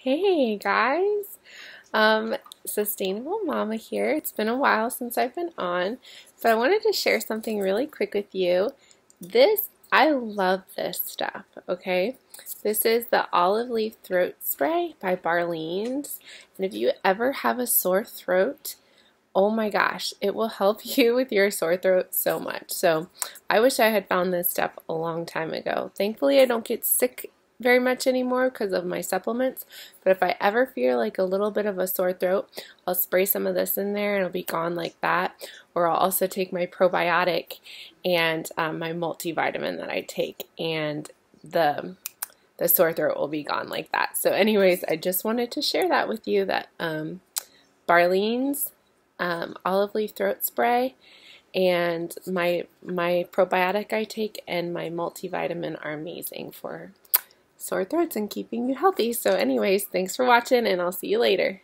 Hey guys, um, Sustainable Mama here. It's been a while since I've been on, but I wanted to share something really quick with you. This, I love this stuff, okay? This is the Olive Leaf Throat Spray by Barlean's, and if you ever have a sore throat, oh my gosh, it will help you with your sore throat so much. So I wish I had found this stuff a long time ago. Thankfully, I don't get sick very much anymore because of my supplements. But if I ever feel like a little bit of a sore throat, I'll spray some of this in there and it'll be gone like that. Or I'll also take my probiotic and um, my multivitamin that I take, and the the sore throat will be gone like that. So, anyways, I just wanted to share that with you that um, Barlean's um, olive leaf throat spray and my my probiotic I take and my multivitamin are amazing for sore throats and keeping you healthy. So anyways, thanks for watching and I'll see you later.